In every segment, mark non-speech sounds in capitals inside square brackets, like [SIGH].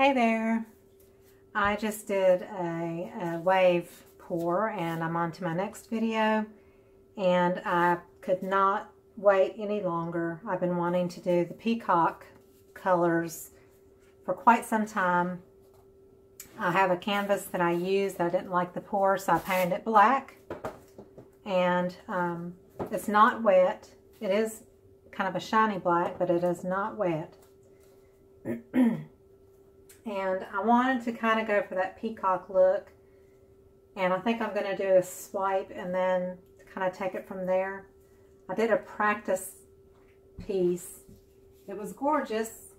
Hey there. I just did a, a, wave pour and I'm on to my next video and I could not wait any longer. I've been wanting to do the peacock colors for quite some time. I have a canvas that I used. I didn't like the pour so I painted it black and um, it's not wet. It is kind of a shiny black but it is not wet. [CLEARS THROAT] And I wanted to kind of go for that peacock look. And I think I'm going to do a swipe and then kind of take it from there. I did a practice piece. It was gorgeous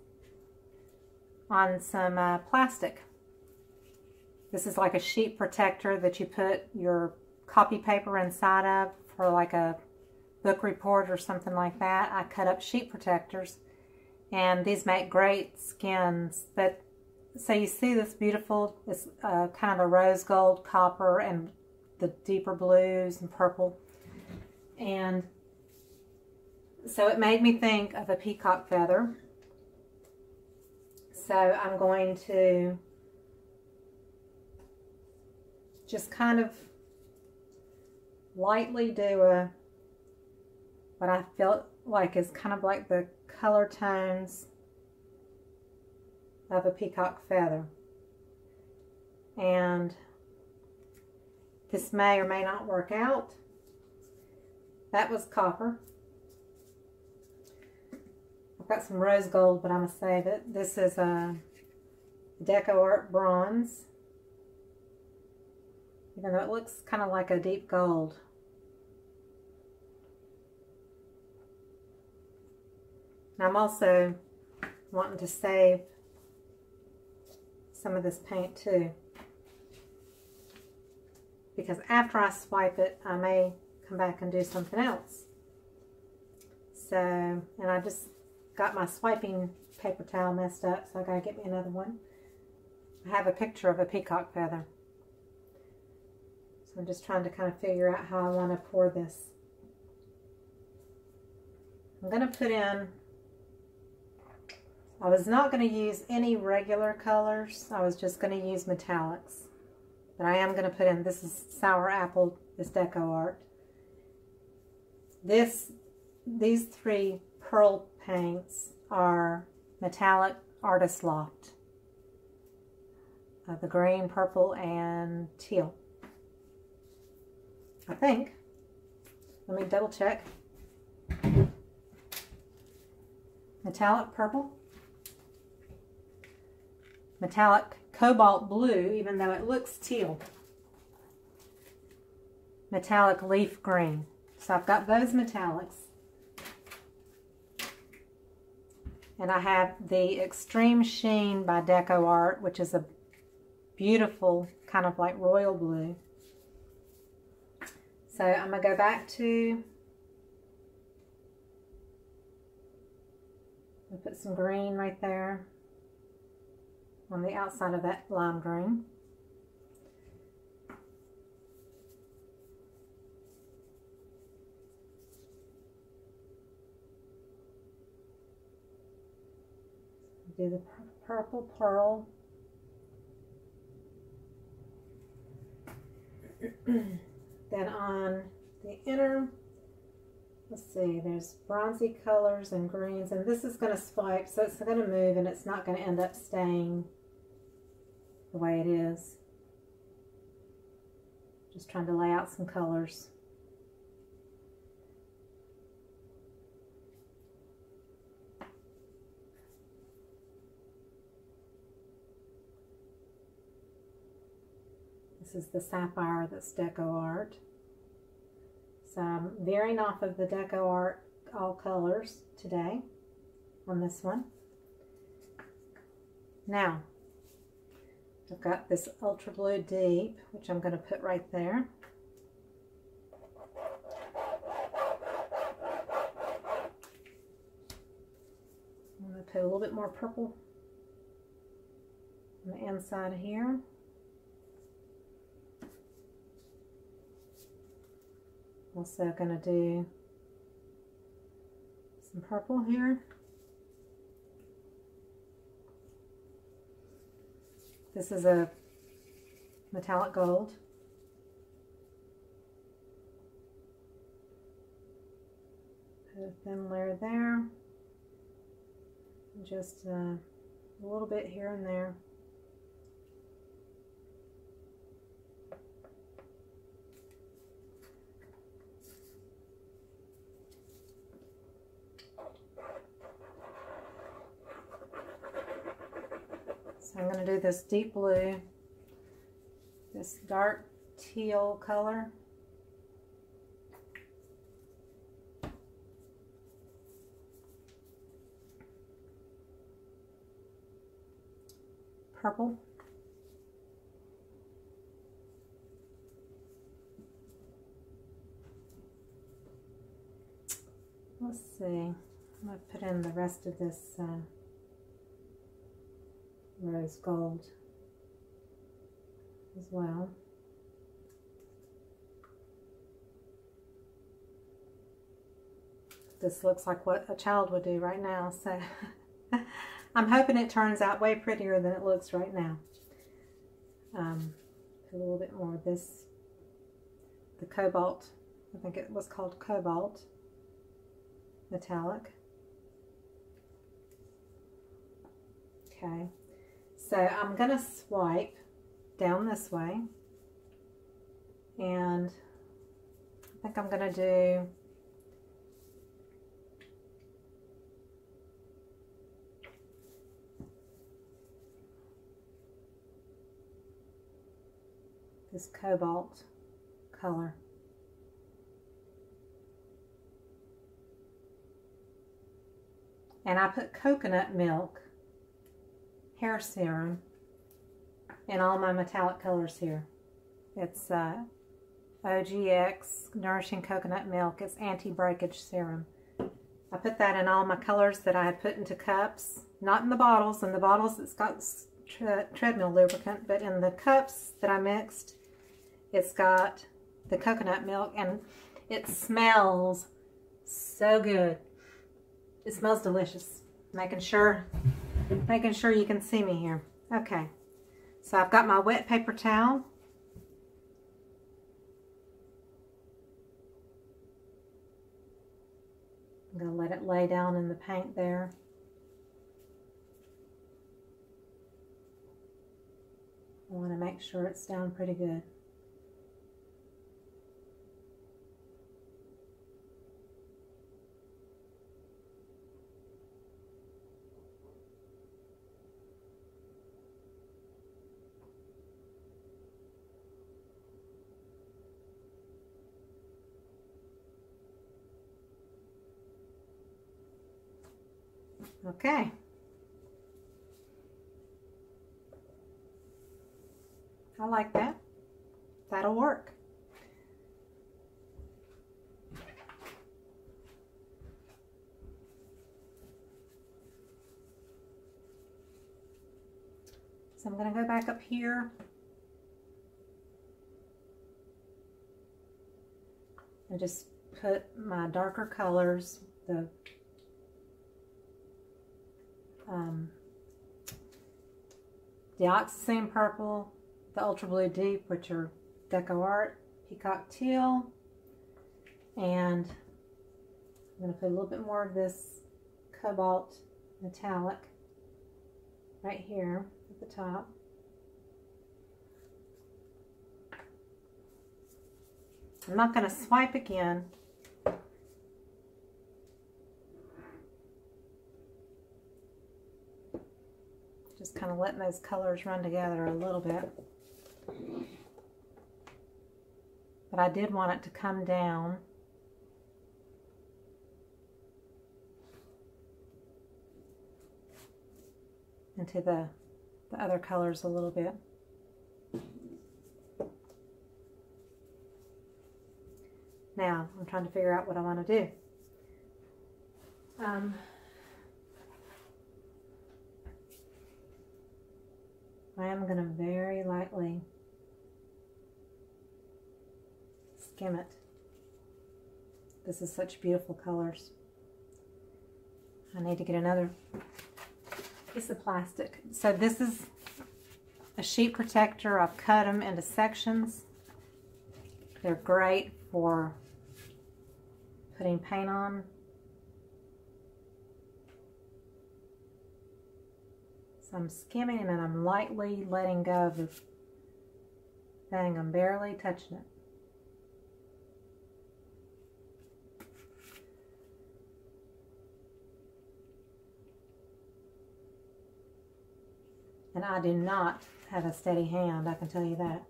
on some uh, plastic. This is like a sheet protector that you put your copy paper inside of for like a book report or something like that. I cut up sheet protectors and these make great skins, but so you see this beautiful, it's uh, kind of a rose gold, copper, and the deeper blues and purple. And so it made me think of a peacock feather. So I'm going to just kind of lightly do a, what I felt like is kind of like the color tones of a peacock feather. And this may or may not work out. That was copper. I've got some rose gold, but I'm going to save it. This is a Deco Art Bronze. Even though it looks kind of like a deep gold. I'm also wanting to save some of this paint too. Because after I swipe it, I may come back and do something else. So, and I just got my swiping paper towel messed up, so I gotta get me another one. I have a picture of a peacock feather. So I'm just trying to kind of figure out how I want to pour this. I'm going to put in I was not going to use any regular colors. I was just going to use metallics. But I am going to put in, this is Sour Apple, this Deco Art. This, these three pearl paints are metallic Artist Loft. Uh, the green, purple, and teal. I think. Let me double check. Metallic purple metallic cobalt blue, even though it looks teal. Metallic leaf green. So I've got those metallics. And I have the Extreme Sheen by Deco Art, which is a beautiful kind of like royal blue. So I'm going to go back to, put some green right there on the outside of that lime green. Do the purple pearl. [CLEARS THROAT] then on the inner let's see, there's bronzy colors and greens, and this is going to swipe, so it's going to move and it's not going to end up staying the way it is. Just trying to lay out some colors. This is the sapphire that's Deco Art. So I'm veering off of the Deco Art All Colors today on this one. Now, I've got this Ultra Blue Deep, which I'm going to put right there. I'm going to put a little bit more purple on the inside here. Also going to do some purple here. This is a metallic gold. Put a thin layer there. Just uh, a little bit here and there. So I'm going to do this deep blue, this dark teal color. Purple. Let's see. I'm going to put in the rest of this uh, rose gold as well. This looks like what a child would do right now, so [LAUGHS] I'm hoping it turns out way prettier than it looks right now. Um, a little bit more of this, the cobalt, I think it was called cobalt metallic. Okay. So I'm going to swipe down this way and I think I'm going to do this cobalt color. And I put coconut milk hair serum in all my metallic colors here. It's uh, OGX Nourishing Coconut Milk. It's anti-breakage serum. I put that in all my colors that I had put into cups. Not in the bottles. In the bottles it's got tre treadmill lubricant, but in the cups that I mixed, it's got the coconut milk and it smells so good. It smells delicious. Making sure making sure you can see me here. Okay, so I've got my wet paper towel. I'm going to let it lay down in the paint there. I want to make sure it's down pretty good. Okay. I like that. That'll work. So I'm going to go back up here and just put my darker colors, the um, the Dioxazine Purple, the Ultra Blue Deep, which are Deco Art, Peacock Teal, and I'm going to put a little bit more of this Cobalt Metallic right here at the top. I'm not going to swipe again Just kind of letting those colors run together a little bit. But I did want it to come down. into the, the other colors a little bit. Now, I'm trying to figure out what I want to do. Um, I am going to very lightly skim it. This is such beautiful colors. I need to get another piece of plastic. So this is a sheet protector. I've cut them into sections. They're great for putting paint on. So I'm skimming and I'm lightly letting go of the thing. I'm barely touching it. And I do not have a steady hand, I can tell you that.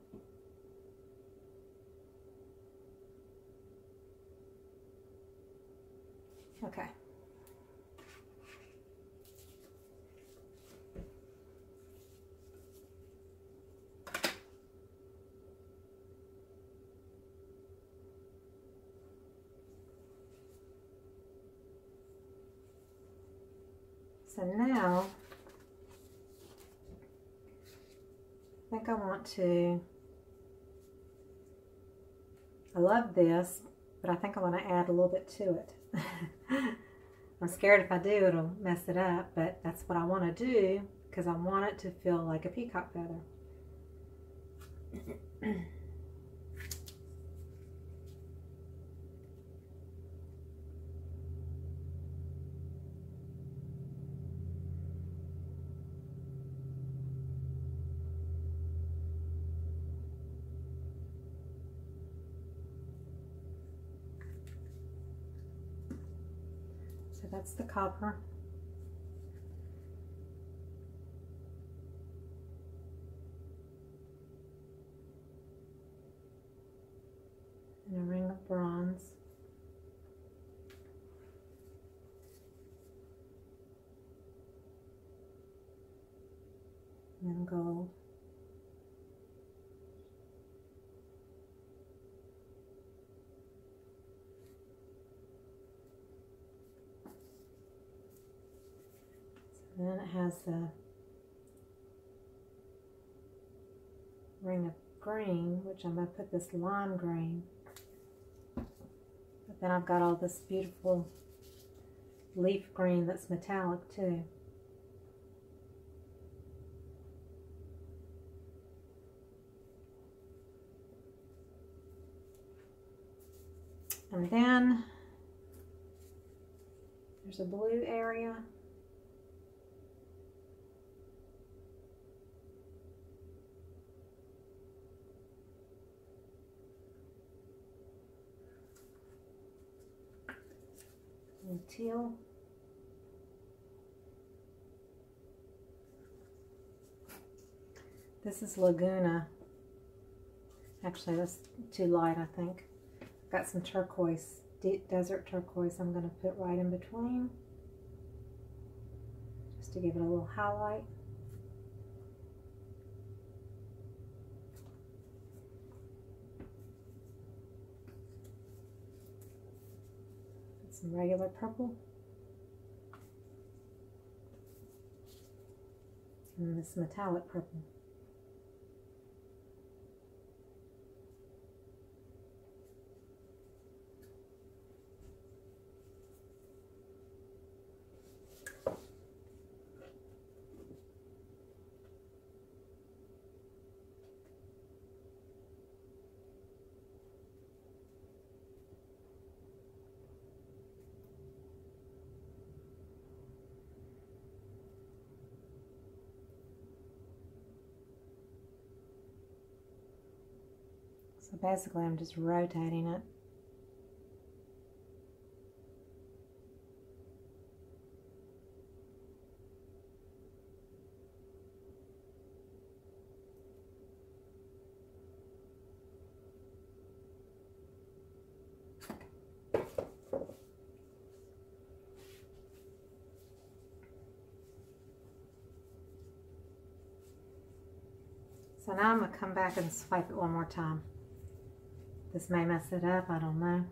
Okay. So now I think I want to, I love this, but I think I want to add a little bit to it. [LAUGHS] I'm scared if I do, it'll mess it up, but that's what I want to do because I want it to feel like a peacock feather. [CLEARS THROAT] that's the copper. And a ring of bronze. And gold. And then it has the ring of green, which I'm going to put this lime green. But then I've got all this beautiful leaf green that's metallic too. And then there's a blue area. Teal. This is Laguna. Actually, that's too light, I think. Got some turquoise, desert turquoise I'm going to put right in between. Just to give it a little highlight. Some regular purple. And this metallic purple. So basically I'm just rotating it. So now I'm going to come back and swipe it one more time. This may mess it up, I don't know.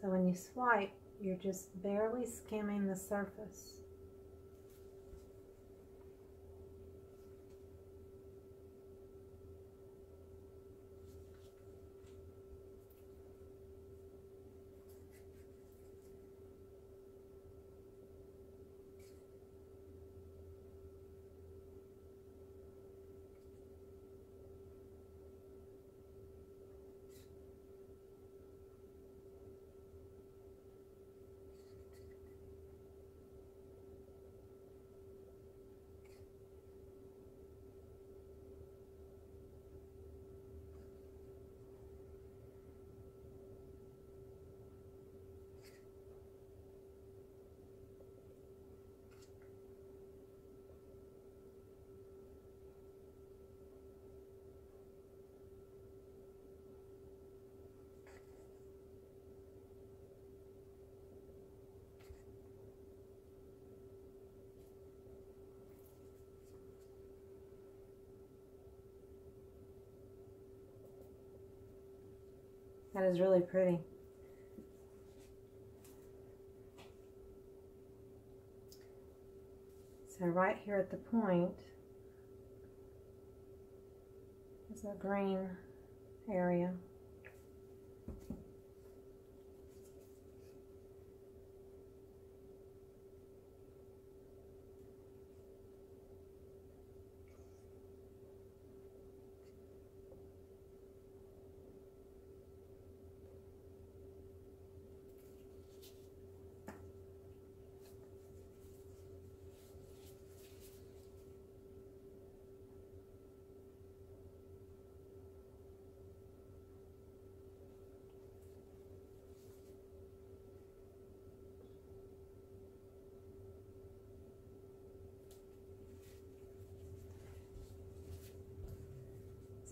So when you swipe, you're just barely skimming the surface. That is really pretty. So right here at the point is a green area.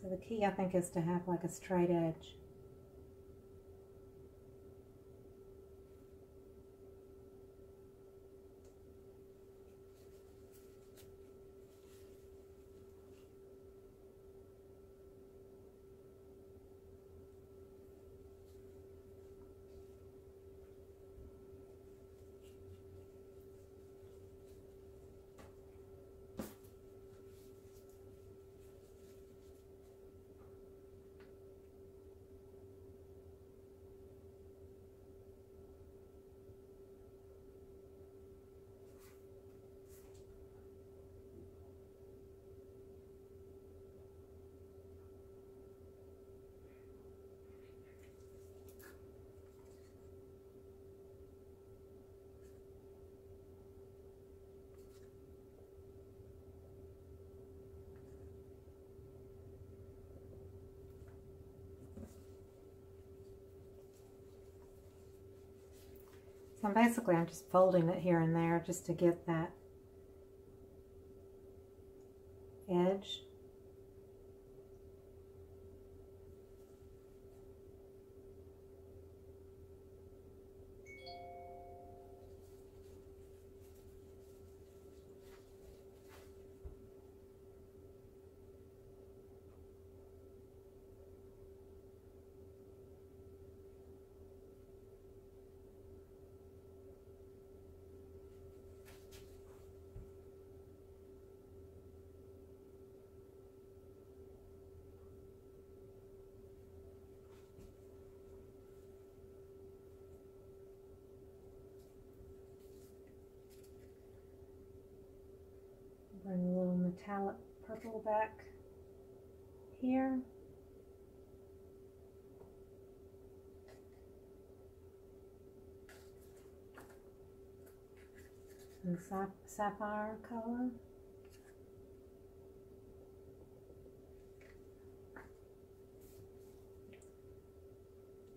So the key I think is to have like a straight edge. So basically I'm just folding it here and there just to get that edge. Bring a little metallic purple back here. Sap sapphire color.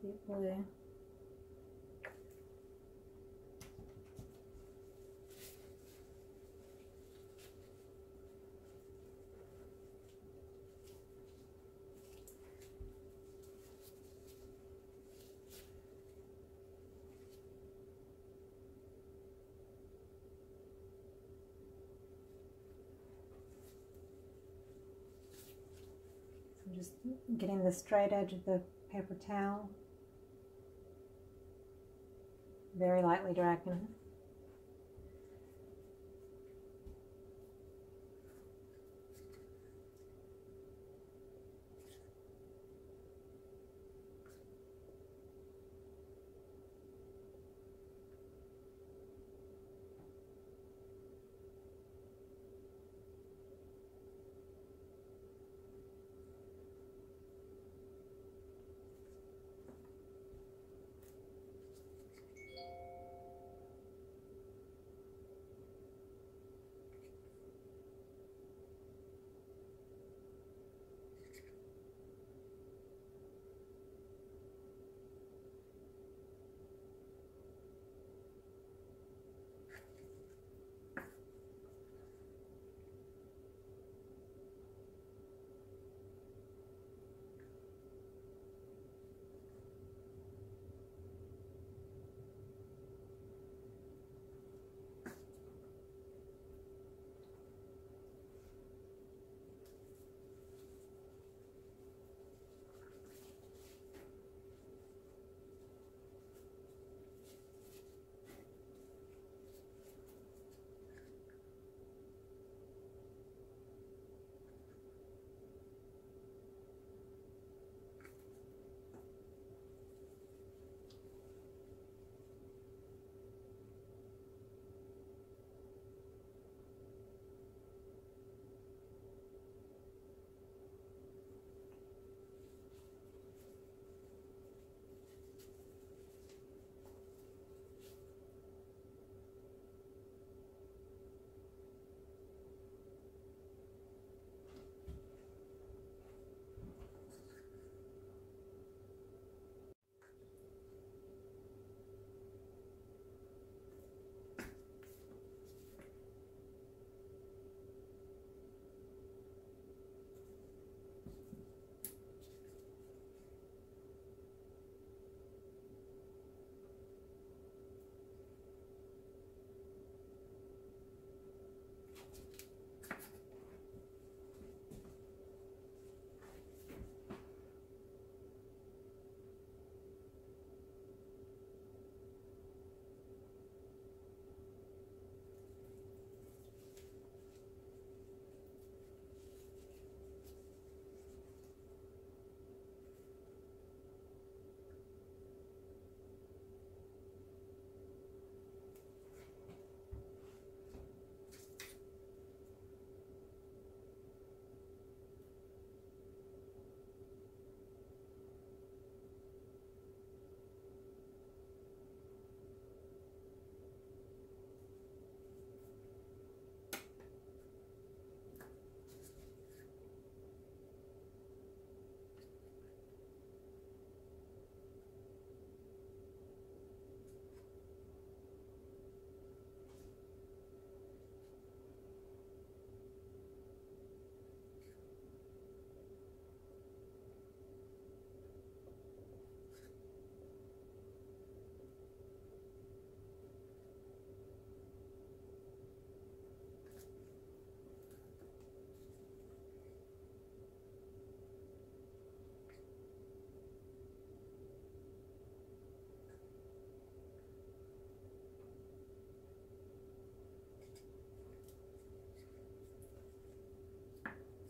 Deep blue. I'm just getting the straight edge of the paper towel. Very lightly dragging it.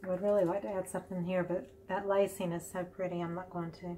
I would really like to add something here, but that lacing is so pretty, I'm not going to.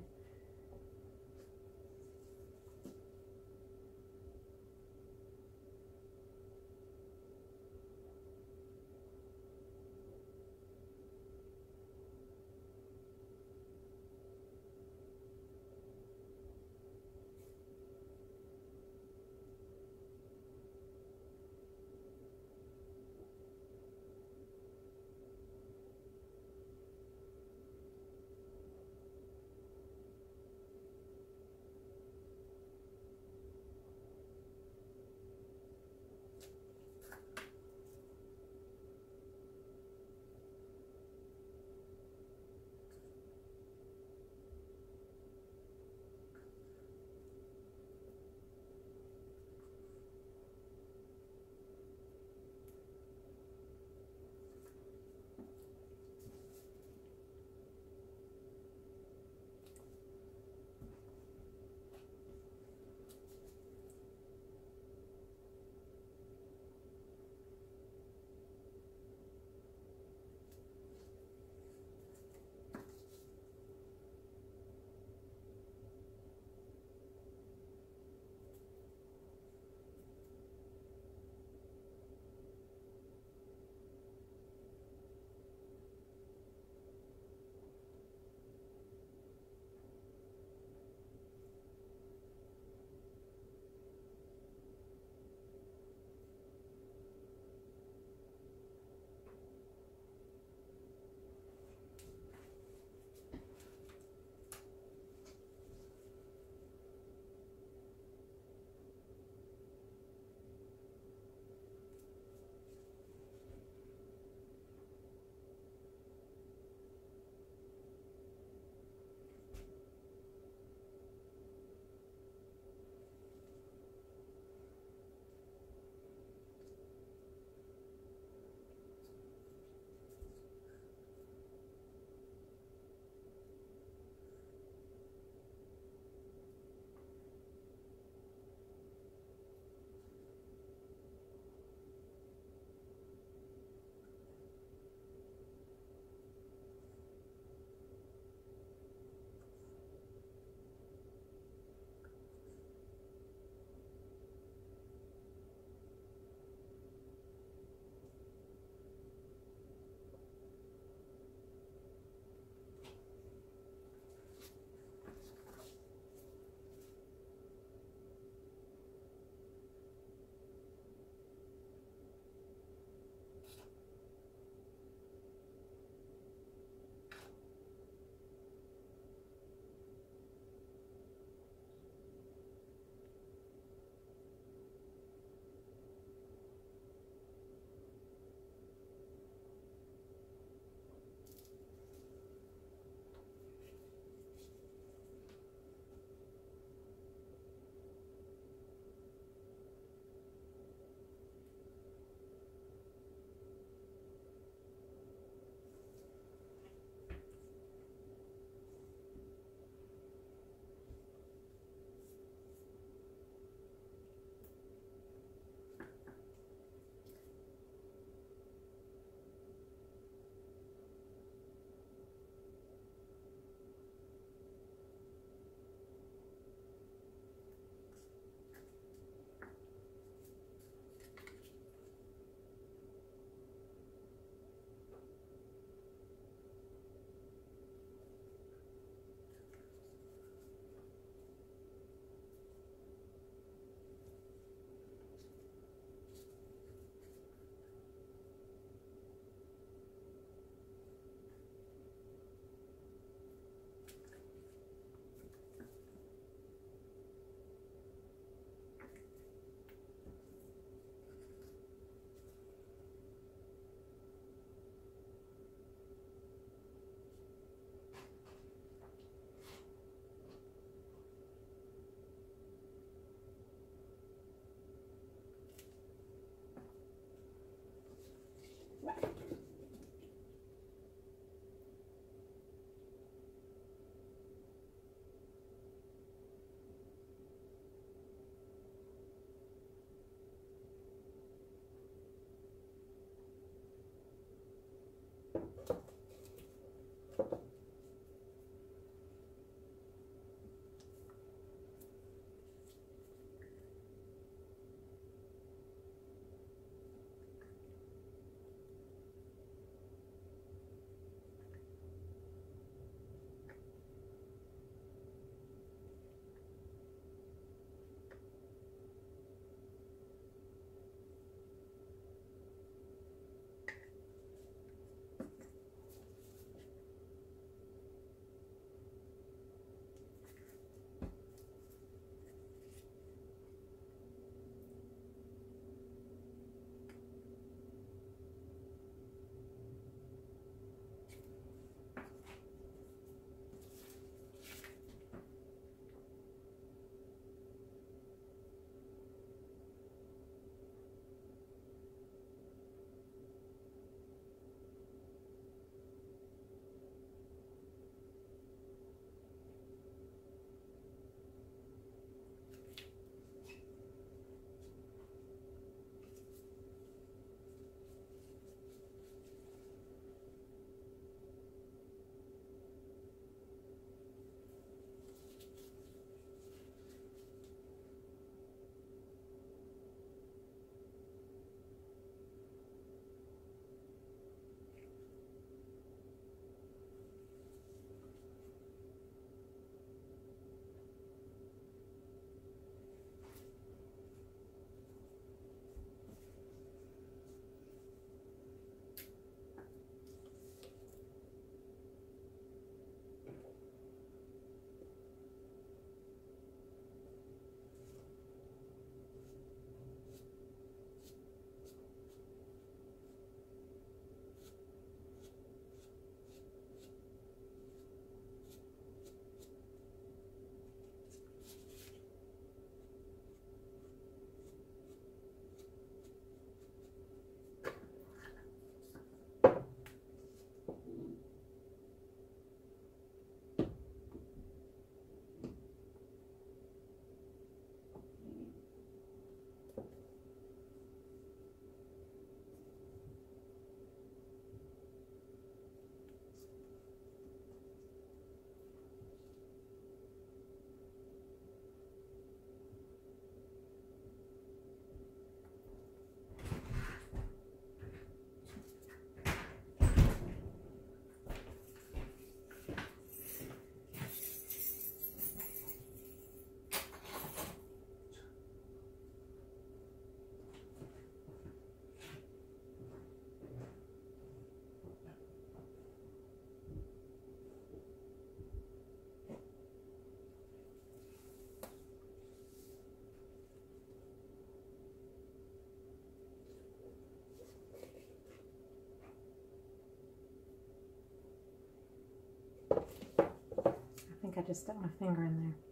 Think I just stuck my finger in there.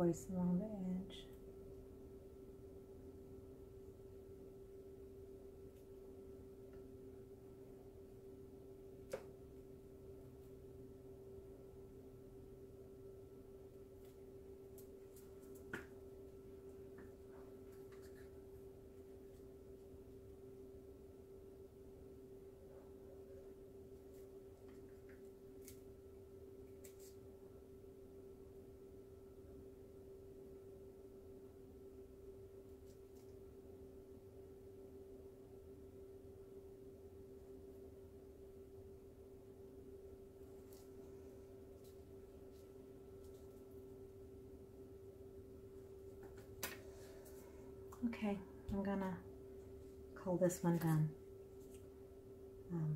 Turquoise along the edge. Okay, I'm gonna call this one done. Um,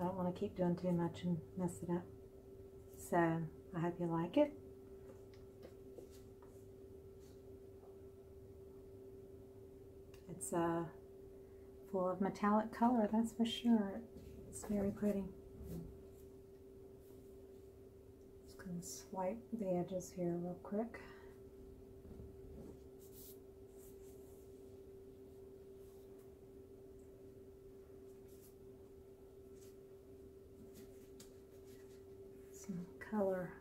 I don't want to keep doing too much and mess it up. So I hope you like it. It's uh, full of metallic color, that's for sure. It's very pretty. Just gonna the edges here real quick. Some color.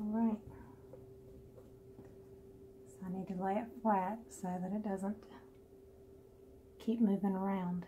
All right. So I need to lay it flat so that it doesn't keep moving around.